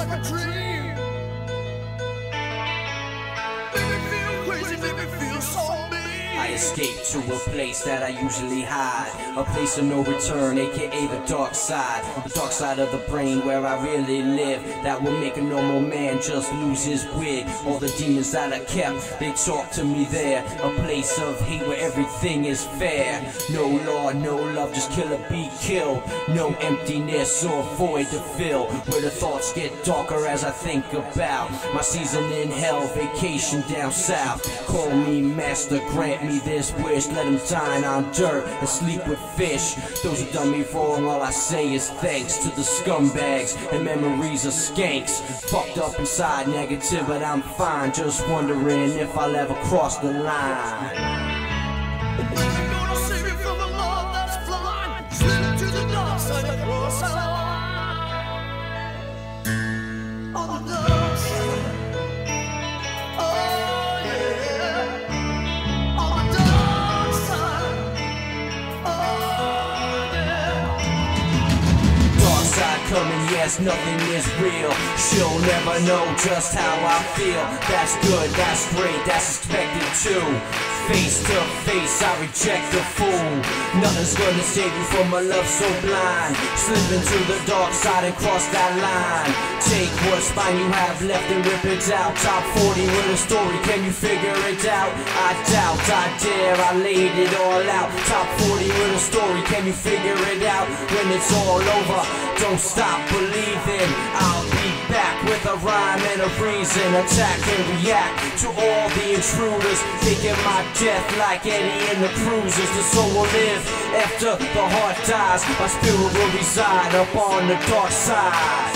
like a dream. Escape to a place that I usually hide. A place of no return, aka the dark side. The dark side of the brain where I really live. That will make a normal man just lose his wig. All the demons that I kept, they talk to me there. A place of hate where everything is fair. No law, no love, just kill or be killed. No emptiness or void to fill. Where the thoughts get darker as I think about my season in hell, vacation down south. Call me master, grant me this wish. Let him dine on dirt and sleep with fish. Those who done me wrong, all I say is thanks to the scumbags and memories of skanks. Fucked up inside, negative, but I'm fine. Just wondering if I'll ever cross the line. Coming, yes, nothing is real. She'll never know just how I feel. That's good, that's great, that's expected too. Face to face, I reject the fool. Nothing's gonna save you from a love so blind. Slip into the dark side and cross that line. Take what spine you have left and rip it out. Top 40 with a story, can you figure it out? I doubt, I dare, I laid it all out. Top 40 with a story, can you figure it out? When it's all over, don't stop believing. I'll a reason. Attack and react to all the intruders. Thinking my death like Eddie and the Cruisers. The soul will live after the heart dies. My spirit will reside up on the dark side.